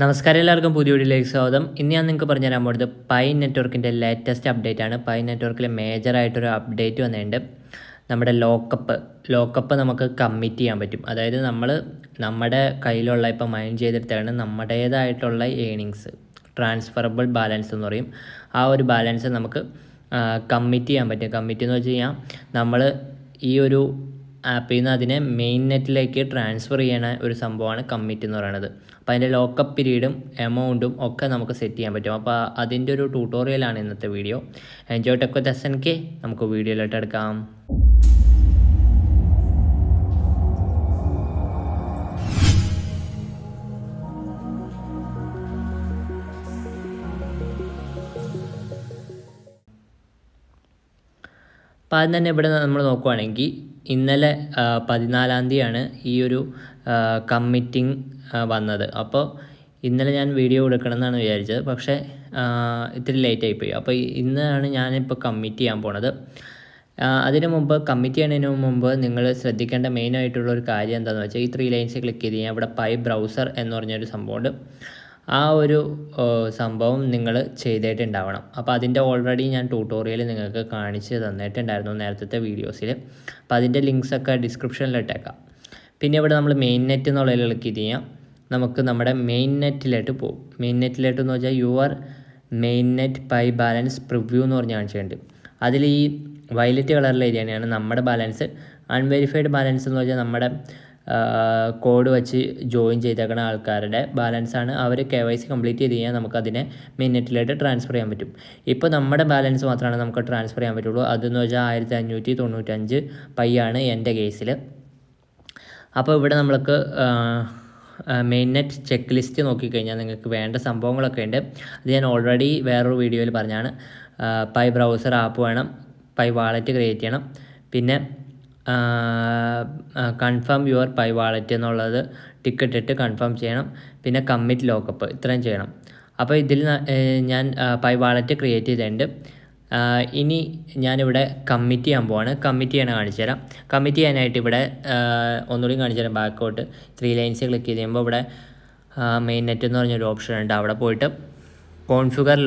നമസ്കാരം എല്ലാവർക്കും പുതിയ വീഡിയോയിലേക്ക് സ്വാഗതം. ഇന്ന് ഞാൻ നിങ്ങൾക്ക് പറഞ്ഞു തരാൻ പോകുന്നത് പൈ നെറ്റ്വർക്കിന്റെ ലേറ്റസ്റ്റ് അപ്ഡേറ്റ് ആണ്. പൈ നെറ്റ്വർക്കിൽ മേജറായിട്ടൊരു അപ്ഡേറ്റ് വന്നിട്ടുണ്ട്. നമ്മുടെ ലോക്കപ്പ് ലോക്കപ്പ് നമുക്ക് കമ്മിറ്റ് ചെയ്യാൻ പറ്റും. അതായത് നമ്മൾ നമ്മുടെ കയ്യിലുള്ള ഇപ്പോൾ മൈൻഡ് ചെയ്തെടുത്താണ് നമ്മുടേതായിട്ടുള്ള ഏണിങ്സ് ട്രാൻസ്ഫറബിൾ ബാലൻസ് എന്ന് പറയും. ആ ഒരു ബാലൻസ് നമുക്ക് കമ്മിറ്റ് ചെയ്യാൻ പറ്റും. കമ്മിറ്റ് എന്ന് വെച്ച് കഴിഞ്ഞാൽ നമ്മൾ ഈ ഒരു ആപ്പിൽ നിന്ന് അതിനെ മെയിൻ നെറ്റിലേക്ക് ട്രാൻസ്ഫർ ചെയ്യണ ഒരു സംഭവമാണ് കമ്മിറ്റ് എന്ന് പറയുന്നത് അപ്പോൾ അതിന്റെ ലോക്കപ്പ് പീരീഡും എമൗണ്ടും ഒക്കെ നമുക്ക് സെറ്റ് ചെയ്യാൻ പറ്റും. അപ്പോൾ അതിന്റെ ഒരു ട്യൂട്ടോറിയലാണ് ഇന്നത്തെ video enjoy tech with S N K നമുക്ക് വീഡിയോയിലോട്ട് എടുക്കാം. അപ്പോൾ ആദ്യം തന്നെ ഇവിടെ നമ്മൾ നോക്കുവാണെങ്കിൽ ഇന്നലെ പതിനാലാം തീയതിയാണ് ഈ ഒരു കമ്മിറ്റിംഗ് വന്നത്. അപ്പോൾ ഇന്നലെ ഞാൻ വീഡിയോ എടുക്കണം എന്നാണ് വിചാരിച്ചത്. പക്ഷേ ഇത്തിരി ലേറ്റ് ആയിപ്പോയി അപ്പോൾ ഇന്നാണ് ഞാനിപ്പോൾ കമ്മിറ്റ് ചെയ്യാൻ പോണത്. അതിനു മുമ്പ് കമ്മിറ്റ് ചെയ്യുന്നതിന് മുമ്പ് നിങ്ങൾ ശ്രദ്ധിക്കേണ്ട മെയിൻ ആയിട്ടുള്ള ഒരു കാര്യം എന്താണെന്ന് വെച്ചാൽ ഈ ത്രീ ലൈൻസ് ക്ലിക്ക് ചെയ്ത് കഴിഞ്ഞാൽ ഇവിടെ പൈ ബ്രൗസർ എന്ന് പറഞ്ഞൊരു സംഭവമുണ്ട്. ആ ഒരു സംഭവം നിങ്ങൾ ചെയ്തിട്ടുണ്ടാവണം. അപ്പോൾ അതിന്റെ ഓൾറെഡി ഞാൻ ട്യൂട്ടോറിയൽ നിങ്ങൾക്ക് കാണിച്ച് തന്നിട്ടുണ്ടായിരുന്നു നേരത്തെ വീഡിയോസിൽ അപ്പോൾ അതിന്റെ ലിങ്ക്സൊക്കെ ഡിസ്ക്രിപ്ഷനിൽ ഇട്ടേക്കാം. പിന്നെ ഇവിടെ നമ്മൾ മെയിൻ നെറ്റ് എന്നുള്ളതിൽ ക്ലിക്ക് ചെയ്ത് കഴിഞ്ഞാൽ നമുക്ക് നമ്മുടെ മെയിൻ നെറ്റിലോട്ട് പോകും മെയിൻ നെറ്റിലോട്ട് എന്ന് വെച്ചാൽ your main net Pi balance preview എന്ന് പറഞ്ഞ് കാണിച്ചിട്ടുണ്ട്. അതിൽ ഈ വയലറ്റ് കളറിൽ എഴുതിയാണ് നമ്മുടെ ബാലൻസ് അൺവെരിഫൈഡ് ബാലൻസ് എന്ന് വെച്ചാൽ നമ്മുടെ കോഡ് വെച്ച് ജോയിൻ ചെയ്തേക്കുന്ന ആൾക്കാരുടെ ബാലൻസാണ് അവർ കെ വൈ സി കംപ്ലീറ്റ് ചെയ്ത് കഴിഞ്ഞാൽ നമുക്കതിനെ മിനിറ്റിലായിട്ട് ട്രാൻസ്ഫർ ചെയ്യാൻ പറ്റും. ഇപ്പോൾ നമ്മുടെ ബാലൻസ് മാത്രമാണ് നമുക്ക് ട്രാൻസ്ഫർ ചെയ്യാൻ പറ്റുള്ളൂ. അതെന്ന് വെച്ചാൽ ആയിരത്തി അഞ്ഞൂറ്റി തൊണ്ണൂറ്റഞ്ച് പൈയാണ് എന്റെ കേസിൽ അപ്പോൾ ഇവിടെ നമ്മൾക്ക് മെയിൻ നെറ്റ് ചെക്ക് ലിസ്റ്റ് നോക്കിക്കഴിഞ്ഞാൽ നിങ്ങൾക്ക് വേണ്ട സംഭവങ്ങളൊക്കെ ഉണ്ട്. അത് ഞാൻ ഓൾറെഡി വേറൊരു വീഡിയോയിൽ പറഞ്ഞാണ്. പൈ ബ്രൗസർ ആപ്പ് വേണം പൈ വാളറ്റ് ക്രിയേറ്റ് ചെയ്യണം. പിന്നെ കൺഫേം യുവർ പൈ വാളറ്റ് എന്നുള്ളത് ടിക്കറ്റ് ഇട്ട് കൺഫേം ചെയ്യണം. പിന്നെ കമ്മിറ്റ് ലോക്കപ്പ് ഇത്രയും ചെയ്യണം. അപ്പോൾ ഇതിൽ ഞാൻ പൈ വാളറ്റ് ക്രിയേറ്റ് ചെയ്തിട്ടുണ്ട്. ഇനി ഞാനിവിടെ കമ്മിറ്റ് ചെയ്യാൻ പോവാണ്. കമ്മിറ്റ് ചെയ്യാൻ കാണിച്ചു തരാം. കമ്മിറ്റ് ചെയ്യാനായിട്ട് ഇവിടെ ഒന്നുകൂടി കാണിച്ചു തരാം. ബാക്കോട്ട് ത്രീ ലൈൻസ് ക്ലിക്ക് ചെയ്യുമ്പോൾ ഇവിടെ മെയിൻ നെറ്റ് എന്ന് പറഞ്ഞൊരു ഓപ്ഷൻ ഉണ്ട്. അവിടെ പോയിട്ട് കോൺഫിഗർ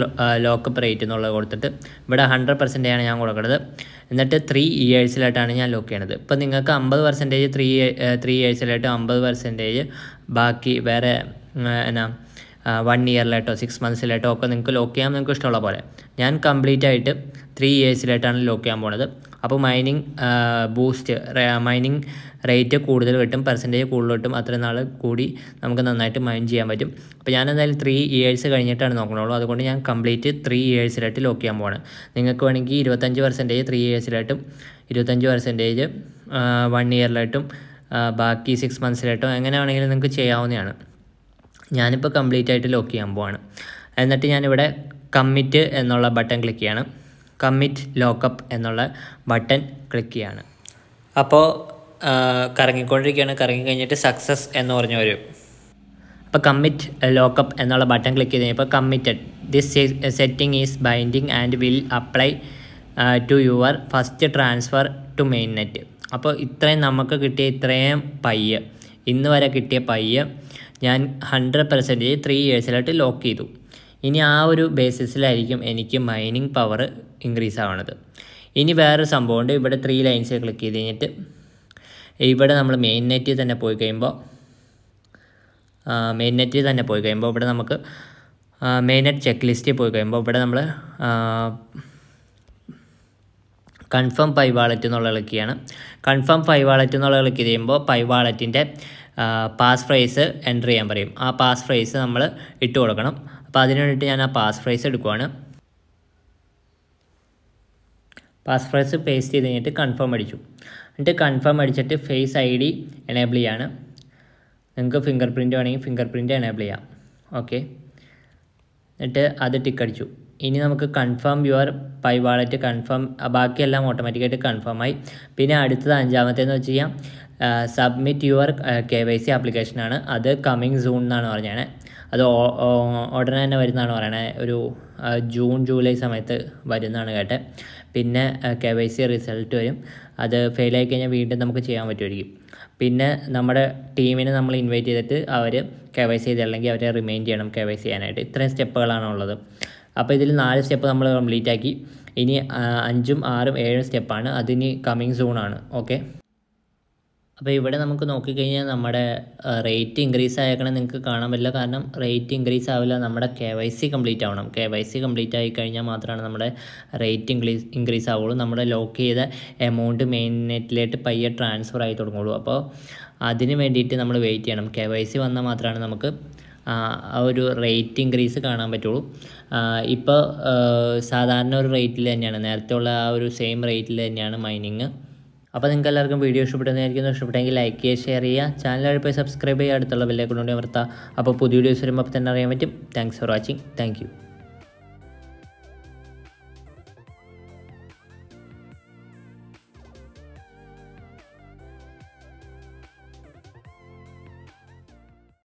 ലോക്കപ്പ് റേറ്റ് എന്നുള്ളത് കൊടുത്തിട്ട് ഇവിടെ ഹൺഡ്രഡ് പെർസെന്റേജാണ് ഞാൻ കൊടുക്കുന്നത്. എന്നിട്ട് ത്രീ ഇയേഴ്സിലായിട്ടാണ് ഞാൻ ലോക്ക് ചെയ്യണത്. ഇപ്പോൾ നിങ്ങൾക്ക് അമ്പത് പെർസെന്റേജ് ത്രീ ത്രീ ഇയേഴ്സിലായിട്ട് അമ്പത് പെർസെന്റേജ് ബാക്കി വേറെ എന്നാ വൺ ഇയറിലായിട്ടോ സിക്സ് മന്ത്സിലായിട്ടോ ഒക്കെ നിങ്ങൾക്ക് ലോക്ക് ചെയ്യാം നിങ്ങൾക്ക് ഇഷ്ടമുള്ള പോലെ. ഞാൻ കംപ്ലീറ്റ് ആയിട്ട് ത്രീ ഇയേഴ്സിലായിട്ടാണ് ലോക്ക് ചെയ്യാൻ പോണത്. അപ്പോൾ മൈനിങ് ബൂസ്റ്റ് മൈനിങ് റേറ്റ് കൂടുതൽ കിട്ടും പെർസെന്റേജ് കൂടുതൽ കിട്ടും അത്ര നാൾ കൂടി നമുക്ക് നന്നായിട്ട് മൈൻ ചെയ്യാൻ പറ്റും. അപ്പോൾ ഞാൻ എന്തായാലും ത്രീ ഇയേഴ്സ് കഴിഞ്ഞിട്ടാണ് നോക്കണുള്ളൂ. അതുകൊണ്ട് ഞാൻ കംപ്ലീറ്റ് ത്രീ ഇയേഴ്സിലായിട്ട് ലോക്ക് ചെയ്യാൻ പോവാണ്. നിങ്ങൾക്ക് വേണമെങ്കിൽ ഇരുപത്തഞ്ച് പെർസെന്റേജ് ത്രീ ഇയേഴ്സിലായിട്ടും ഇരുപത്തഞ്ച് പെർസെന്റേജ് വൺ ഇയറിലായിട്ടും ബാക്കി സിക്സ് മന്ത്സിലായിട്ടും എങ്ങനെ വേണമെങ്കിലും നിങ്ങൾക്ക് ചെയ്യാവുന്നതാണ്. ഞാനിപ്പോൾ കംപ്ലീറ്റ് ആയിട്ട് ലോക്ക് ചെയ്യാൻ പോവാണ്. എന്നിട്ട് ഞാനിവിടെ കമ്മിറ്റ് എന്നുള്ള ബട്ടൺ ക്ലിക്ക് ചെയ്യാണ്. കമ്മിറ്റ് ലോക്കപ്പ് എന്നുള്ള ബട്ടൺ ക്ലിക്ക് ചെയ്യാണ്. അപ്പോൾ കറങ്ങിക്കൊണ്ടിരിക്കുകയാണ്. കറങ്ങി കഴിഞ്ഞിട്ട് സക്സസ് എന്ന് പറഞ്ഞു വരും. അപ്പോൾ കമ്മിറ്റ് ലോക്കപ്പ് എന്നുള്ള ബട്ടൺ ക്ലിക്ക് ചെയ്ത് കഴിഞ്ഞപ്പോൾ committed this setting is binding and will apply to your first transfer to main net അപ്പോൾ ഇത്രയും നമുക്ക് കിട്ടിയ ഇത്രയും പയ്യ ഇന്ന് വരെ കിട്ടിയ പയ്യ് ഞാൻ ഹൺഡ്രഡ് പെർസെന്റേജ് ത്രീ ഇയേഴ്സിലായിട്ട് ലോക്ക് ചെയ്തു. ഇനി ആ ഒരു ബേസിസിലായിരിക്കും എനിക്ക് മൈനിങ് പവർ ഇൻക്രീസ് ആവണത്. ഇനി വേറൊരു സംഭവമുണ്ട് ഇവിടെ ത്രീ ലൈൻസ് ക്ലിക്ക് ചെയ്ത് കഴിഞ്ഞിട്ട് ഇവിടെ നമ്മൾ മെയിൻ നെറ്റിൽ തന്നെ പോയി കഴിയുമ്പോൾ മെയിൻ നെറ്റിൽ തന്നെ പോയി കഴിയുമ്പോൾ ഇവിടെ നമുക്ക് മെയിൻ നെറ്റ് ചെക്ക് ലിസ്റ്റിൽ പോയി കഴിയുമ്പോൾ ഇവിടെ നമ്മൾ കൺഫേം പൈ വാളറ്റ് എന്നുള്ള ക്ലിക്ക് ചെയ്യണം. കൺഫേം പൈ വാളറ്റ് എന്നുള്ള ക്ലിക്ക് ചെയ്യുമ്പോൾ പൈ വാളറ്റിന്റെ പാസ് ഫ്രൈസ് എന്റർ ചെയ്യാൻ പറയും. ആ പാസ് ഫ്രൈസ് നമ്മൾ ഇട്ട് കൊടുക്കണം. അപ്പോൾ അതിന് വേണ്ടിയിട്ട് ഞാൻ ആ പാസ് ഫ്രൈസ് എടുക്കുവാണ്. പാസ് ഫ്രൈസ് പേസ്റ്റ് ചെയ്ത് കഴിഞ്ഞിട്ട് കൺഫേം അടിച്ചു. എന്നിട്ട് കൺഫേം അടിച്ചിട്ട് ഫേസ് ഐ ഡി എനേബിൾ ചെയ്യാണ്. നിങ്ങൾക്ക് ഫിംഗർ പ്രിന്റ് വേണമെങ്കിൽ ഫിംഗർ പ്രിന്റ് എനേബിൾ ചെയ്യാം. ഓക്കെ എന്നിട്ട് അത് ടിക്ക് അടിച്ചു. ഇനി നമുക്ക് confirm your Pi wallet confirm ബാക്കിയെല്ലാം ഓട്ടോമാറ്റിക്കായിട്ട് കൺഫേം ആയി. പിന്നെ അടുത്തത് അഞ്ചാമത്തേന്ന് വെച്ച് കഴിഞ്ഞാൽ submit your K Y C ആപ്ലിക്കേഷനാണ് അത് കമ്മിങ് സൂൺ എന്നാണ് പറഞ്ഞത് അത് ഉടനെ തന്നെ വരുന്നതാണ് പറയണത് ഒരു ജൂൺ ജൂലൈ സമയത്ത് വരുന്നതാണ് കേട്ടെ. പിന്നെ കെ വൈ സി റിസൾട്ട് വരും. അത് ഫെയിലായി കഴിഞ്ഞാൽ വീണ്ടും നമുക്ക് ചെയ്യാൻ പറ്റുമായിരിക്കും. പിന്നെ നമ്മുടെ ടീമിനെ നമ്മൾ ഇൻവൈറ്റ് ചെയ്തിട്ട് അവർ കെ വൈ സി ചെയ്തില്ലെങ്കിൽ അവരെ റിമൈൻഡ് ചെയ്യണം കെ വൈ സി ചെയ്യാനായിട്ട്. ഇത്രയും സ്റ്റെപ്പുകളാണ് ഉള്ളത്. അപ്പോൾ ഇതിൽ നാല് സ്റ്റെപ്പ് നമ്മൾ കംപ്ലീറ്റ് ആക്കി. ഇനി അഞ്ചും ആറും ഏഴും സ്റ്റെപ്പാണ്. അതിനി കമ്മിങ് സൂണാണ് ഓക്കെ അപ്പോൾ ഇവിടെ നമുക്ക് നോക്കിക്കഴിഞ്ഞാൽ നമ്മുടെ റേറ്റ് ഇൻക്രീസ് ആയേക്കണം നിങ്ങൾക്ക് കാണാൻ പറ്റില്ല. കാരണം റേറ്റ് ഇൻക്രീസ് ആവില്ല നമ്മുടെ കെ വൈ സി കംപ്ലീറ്റ് ആവണം. കെ വൈ സി കംപ്ലീറ്റ് ആയി കഴിഞ്ഞാൽ മാത്രമാണ് നമ്മുടെ റേറ്റ് ഇൻക്രീസ് ഇൻക്രീസ് ആവുള്ളൂ. നമ്മുടെ ലോക്ക് ചെയ്ത എമൗണ്ട് മെയിൻ നെറ്റിലേക്ക് പയ്യെ ട്രാൻസ്ഫർ ആയി തുടങ്ങുള്ളൂ. അപ്പോൾ അതിന് വേണ്ടിയിട്ട് നമ്മൾ വെയിറ്റ് ചെയ്യണം. കെ വൈ സി വന്നാൽ മാത്രമാണ് നമുക്ക് ആ ഒരു റേറ്റ് ഇൻക്രീസ് കാണാൻ പറ്റുള്ളൂ. ഇപ്പോൾ സാധാരണ ഒരു റേറ്റിൽ തന്നെയാണ്. നേരത്തെ ഉള്ള ആ ഒരു സെയിം റേറ്റിൽ തന്നെയാണ് മൈനിങ് അപ്പോൾ നിങ്ങൾക്ക് എല്ലാവർക്കും വീഡിയോ ഇഷ്ടപ്പെടുന്നതായിരിക്കും ഇഷ്ടപ്പെട്ടെങ്കിൽ ലൈക്ക് ചെയ്യുക ഷെയർ ചെയ്യുക. ചാനൽ അടുപ്പായി സബ്സ്ക്രൈബ് ചെയ്യുക അടുത്തുള്ള ബെല്ലേക്കൊണ്ട് അമർത്തുക. അപ്പോൾ പുതിയ വീഡിയോസ് വരുമ്പോൾ അപ്പോൾ തന്നെ അറിയാൻ പറ്റും. Thanks for watching thank